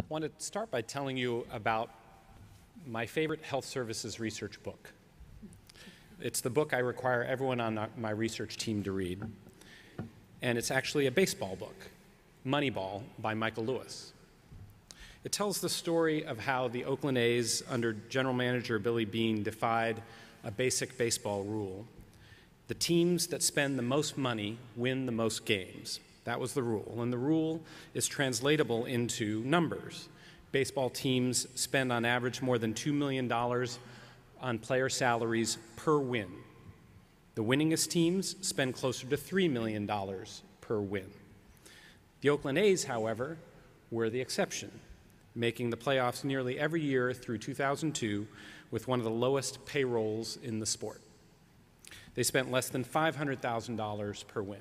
I want to start by telling you about my favorite health services research book. It's the book I require everyone on my research team to read. And it's actually a baseball book, Moneyball by Michael Lewis. It tells the story of how the Oakland A's, under general manager Billy Beane, defied a basic baseball rule. The teams that spend the most money win the most games. That was the rule. And the rule is translatable into numbers. Baseball teams spend on average more than $2 million on player salaries per win. The winningest teams spend closer to $3 million per win. The Oakland A's, however, were the exception, making the playoffs nearly every year through 2002 with one of the lowest payrolls in the sport. They spent less than $500,000 per win.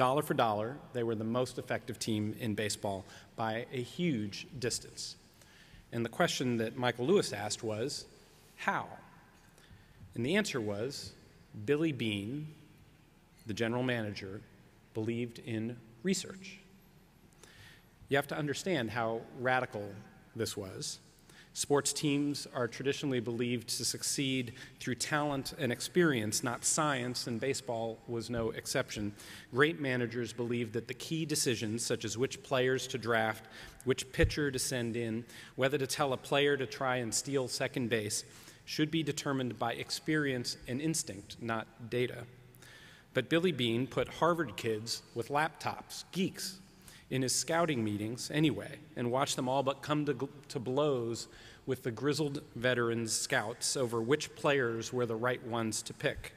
Dollar for dollar, they were the most effective team in baseball by a huge distance. And the question that Michael Lewis asked was, how? And the answer was, Billy Beane, the general manager, believed in research. You have to understand how radical this was. Sports teams are traditionally believed to succeed through talent and experience, not science, and baseball was no exception. Great managers believed that the key decisions, such as which players to draft, which pitcher to send in, whether to tell a player to try and steal second base, should be determined by experience and instinct, not data. But Billy Beane put Harvard kids with laptops, geeks, in his scouting meetings anyway and watched them all but come to, to blows with the grizzled veterans scouts over which players were the right ones to pick.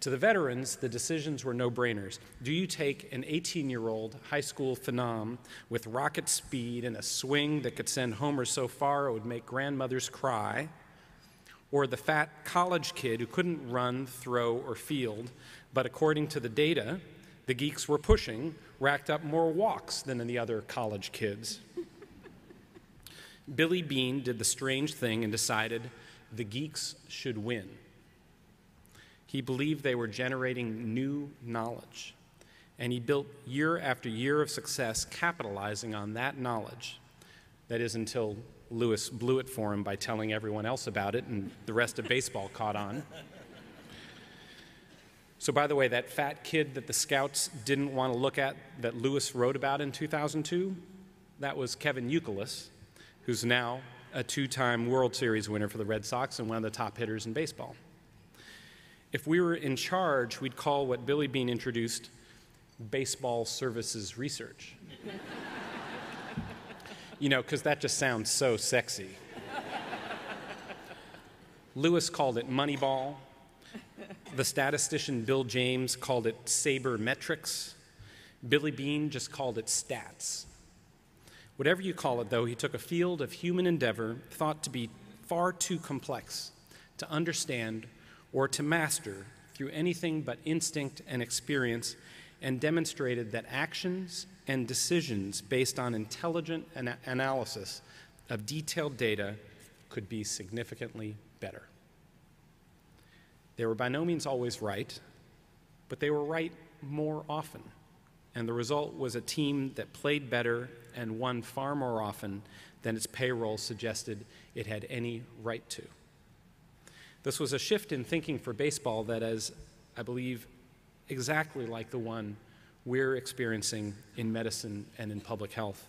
To the veterans, the decisions were no brainers. Do you take an 18 year old high school phenom with rocket speed and a swing that could send homers so far it would make grandmothers cry? Or the fat college kid who couldn't run, throw, or field, but according to the data, the geeks were pushing, racked up more walks than the other college kids. Billy Beane did the strange thing and decided the geeks should win. He believed they were generating new knowledge, and he built year after year of success capitalizing on that knowledge. That is until Lewis blew it for him by telling everyone else about it, and the rest of baseball caught on. So, by the way, that fat kid that the scouts didn't want to look at that Lewis wrote about in 2002, that was Kevin Youkilis, who's now a two time World Series winner for the Red Sox and one of the top hitters in baseball. If we were in charge, we'd call what Billy Beane introduced baseball services research. you know, because that just sounds so sexy. Lewis called it Moneyball. The statistician Bill James called it sabermetrics. Billy Beane just called it stats. Whatever you call it, though, he took a field of human endeavor thought to be far too complex to understand or to master through anything but instinct and experience and demonstrated that actions and decisions based on intelligent ana analysis of detailed data could be significantly better. They were by no means always right, but they were right more often. And the result was a team that played better and won far more often than its payroll suggested it had any right to. This was a shift in thinking for baseball that is, I believe, exactly like the one we're experiencing in medicine and in public health.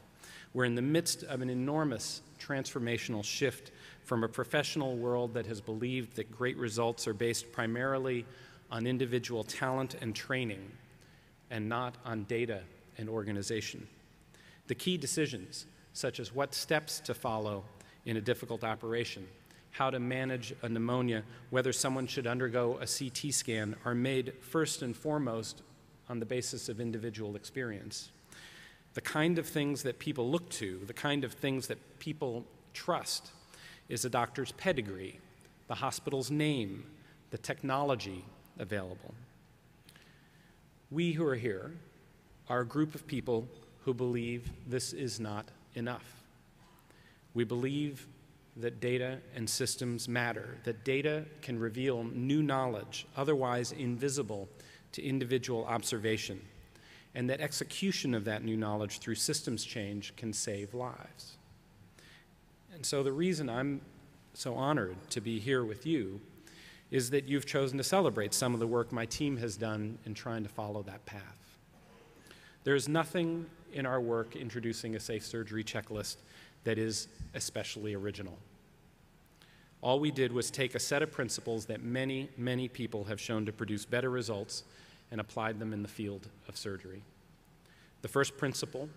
We're in the midst of an enormous transformational shift from a professional world that has believed that great results are based primarily on individual talent and training and not on data and organization. The key decisions, such as what steps to follow in a difficult operation, how to manage a pneumonia, whether someone should undergo a CT scan, are made first and foremost on the basis of individual experience. The kind of things that people look to, the kind of things that people trust, is a doctor's pedigree, the hospital's name, the technology available. We who are here are a group of people who believe this is not enough. We believe that data and systems matter, that data can reveal new knowledge otherwise invisible to individual observation, and that execution of that new knowledge through systems change can save lives. And so the reason I'm so honored to be here with you is that you've chosen to celebrate some of the work my team has done in trying to follow that path. There is nothing in our work introducing a safe surgery checklist that is especially original. All we did was take a set of principles that many, many people have shown to produce better results and applied them in the field of surgery. The first principle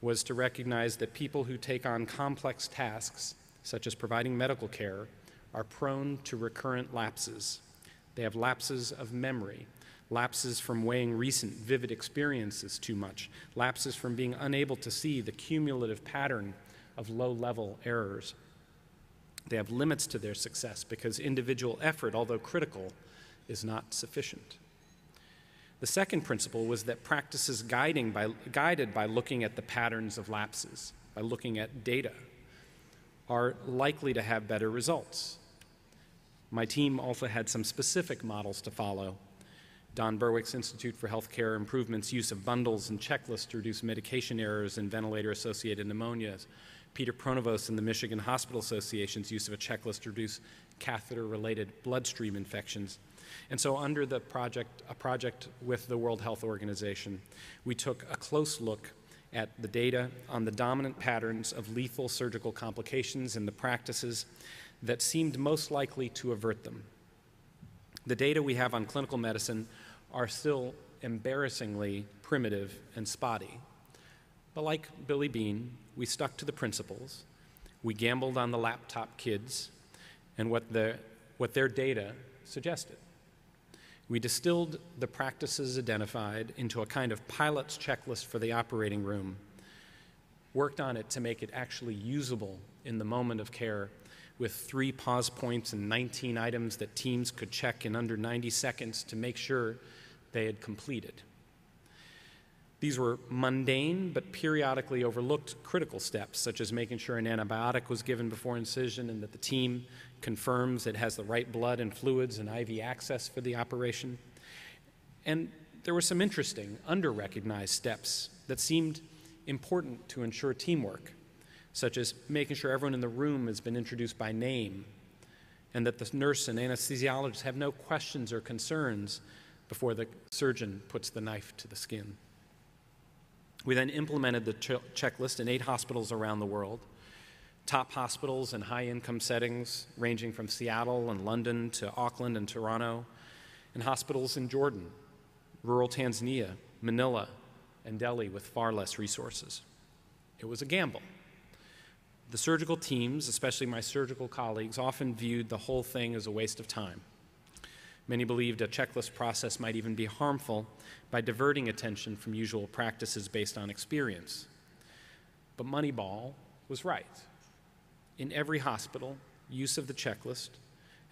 was to recognize that people who take on complex tasks, such as providing medical care, are prone to recurrent lapses. They have lapses of memory, lapses from weighing recent vivid experiences too much, lapses from being unable to see the cumulative pattern of low level errors. They have limits to their success because individual effort, although critical, is not sufficient. The second principle was that practices guiding by, guided by looking at the patterns of lapses, by looking at data, are likely to have better results. My team also had some specific models to follow. Don Berwick's Institute for Healthcare Improvement's use of bundles and checklists to reduce medication errors and ventilator associated pneumonias. Peter Pronovost and the Michigan Hospital Association's use of a checklist to reduce catheter related bloodstream infections. And so, under the project, a project with the World Health Organization, we took a close look at the data on the dominant patterns of lethal surgical complications and the practices that seemed most likely to avert them. The data we have on clinical medicine are still embarrassingly primitive and spotty. But like Billy Beane, we stuck to the principles. We gambled on the laptop kids and what, the, what their data suggested. We distilled the practices identified into a kind of pilot's checklist for the operating room, worked on it to make it actually usable in the moment of care with three pause points and 19 items that teams could check in under 90 seconds to make sure they had completed. These were mundane but periodically overlooked critical steps, such as making sure an antibiotic was given before incision and that the team confirms it has the right blood and fluids and IV access for the operation. And there were some interesting, under recognized steps that seemed important to ensure teamwork, such as making sure everyone in the room has been introduced by name and that the nurse and anesthesiologist have no questions or concerns before the surgeon puts the knife to the skin. We then implemented the ch checklist in eight hospitals around the world. Top hospitals in high income settings, ranging from Seattle and London to Auckland and Toronto, and hospitals in Jordan, rural Tanzania, Manila, and Delhi with far less resources. It was a gamble. The surgical teams, especially my surgical colleagues, often viewed the whole thing as a waste of time. Many believed a checklist process might even be harmful by diverting attention from usual practices based on experience. But Moneyball was right. In every hospital, use of the checklist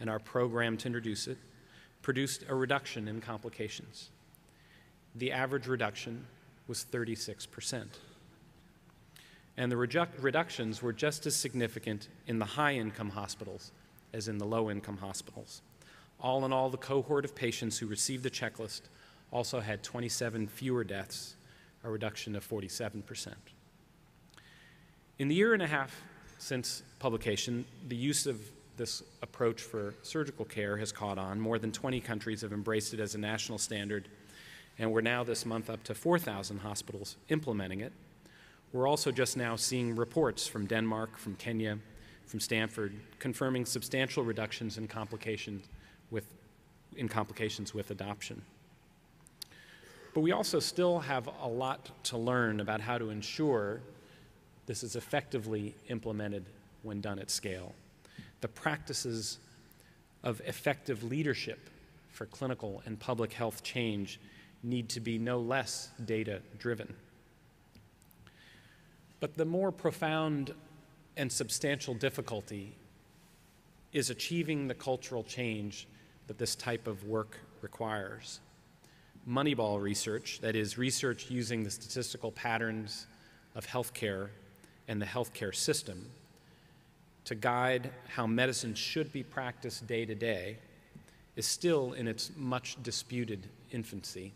and our program to introduce it produced a reduction in complications. The average reduction was 36%. And the redu reductions were just as significant in the high income hospitals as in the low income hospitals. All in all, the cohort of patients who received the checklist also had 27 fewer deaths, a reduction of 47%. In the year and a half since publication, the use of this approach for surgical care has caught on. More than 20 countries have embraced it as a national standard, and we're now this month up to 4,000 hospitals implementing it. We're also just now seeing reports from Denmark, from Kenya, from Stanford, confirming substantial reductions in complications with, in complications with adoption. But we also still have a lot to learn about how to ensure this is effectively implemented when done at scale. The practices of effective leadership for clinical and public health change need to be no less data driven. But the more profound and substantial difficulty is achieving the cultural change that this type of work requires. Moneyball research, that is, research using the statistical patterns of healthcare and the healthcare system to guide how medicine should be practiced day to day, is still in its much disputed infancy.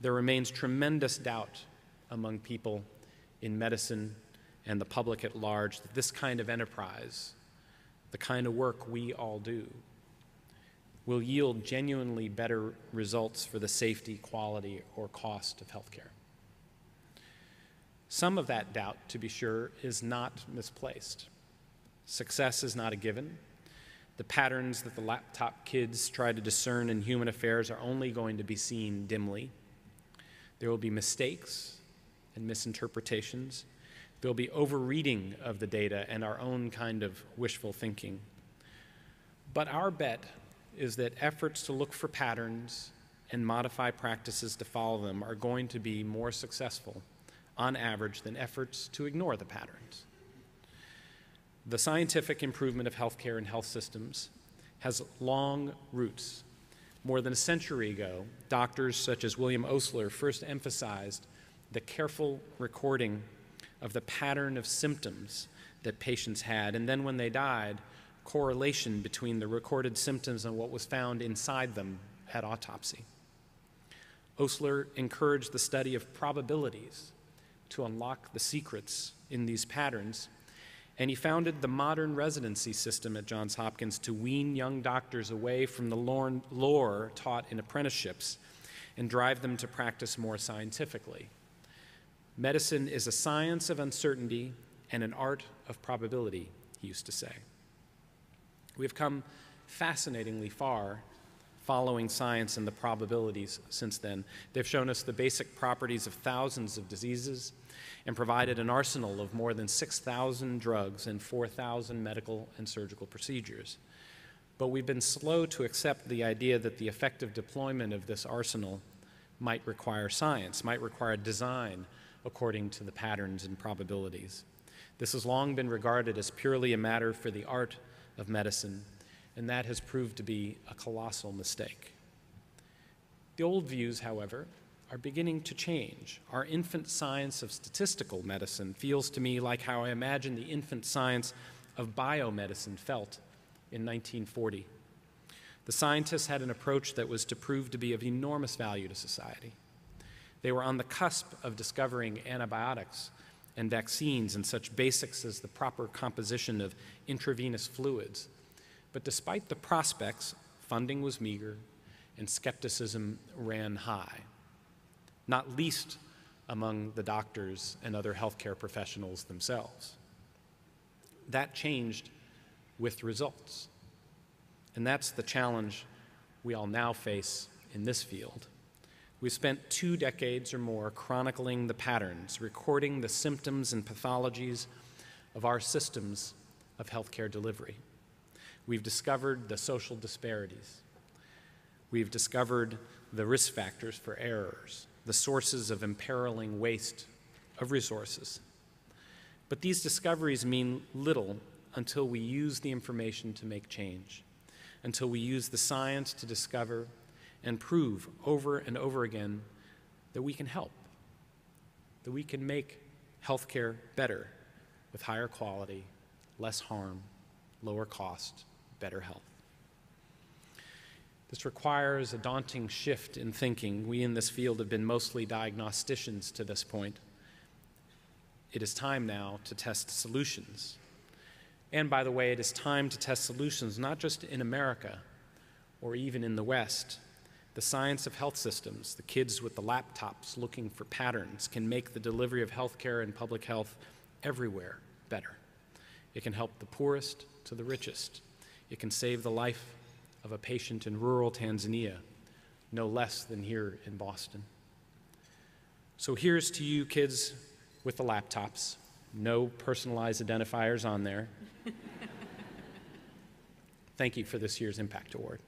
there remains tremendous doubt among people in medicine and the public at large that this kind of enterprise, the kind of work we all do, will yield genuinely better results for the safety, quality, or cost of healthcare. Some of that doubt, to be sure, is not misplaced. Success is not a given. The patterns that the laptop kids try to discern in human affairs are only going to be seen dimly. There will be mistakes and misinterpretations. There will be overreading of the data and our own kind of wishful thinking. But our bet is that efforts to look for patterns and modify practices to follow them are going to be more successful on average than efforts to ignore the patterns. The scientific improvement of healthcare and health systems has long roots. More than a century ago, doctors such as William Osler first emphasized the careful recording of the pattern of symptoms that patients had, and then when they died, correlation between the recorded symptoms and what was found inside them at autopsy. Osler encouraged the study of probabilities to unlock the secrets in these patterns, and he founded the modern residency system at Johns Hopkins to wean young doctors away from the lore taught in apprenticeships and drive them to practice more scientifically. Medicine is a science of uncertainty and an art of probability, he used to say. We have come fascinatingly far following science and the probabilities since then. They've shown us the basic properties of thousands of diseases and provided an arsenal of more than 6,000 drugs and 4,000 medical and surgical procedures. But we've been slow to accept the idea that the effective deployment of this arsenal might require science, might require design according to the patterns and probabilities. This has long been regarded as purely a matter for the art of medicine, and that has proved to be a colossal mistake. The old views, however, are beginning to change. Our infant science of statistical medicine feels to me like how I imagine the infant science of biomedicine felt in 1940. The scientists had an approach that was to prove to be of enormous value to society. They were on the cusp of discovering antibiotics and vaccines and such basics as the proper composition of intravenous fluids. But despite the prospects, funding was meager and skepticism ran high, not least among the doctors and other healthcare professionals themselves. That changed with results. And that's the challenge we all now face in this field. We've spent two decades or more chronicling the patterns, recording the symptoms and pathologies of our systems of healthcare delivery. We've discovered the social disparities. We've discovered the risk factors for errors, the sources of imperiling waste of resources. But these discoveries mean little until we use the information to make change, until we use the science to discover and prove over and over again that we can help, that we can make healthcare better with higher quality, less harm, lower cost, better health. This requires a daunting shift in thinking. We in this field have been mostly diagnosticians to this point. It is time now to test solutions. And by the way, it is time to test solutions not just in America or even in the West, the science of health systems, the kids with the laptops looking for patterns, can make the delivery of healthcare and public health everywhere better. It can help the poorest to the richest. It can save the life of a patient in rural Tanzania, no less than here in Boston. So here's to you kids with the laptops. No personalized identifiers on there. Thank you for this year's Impact Award.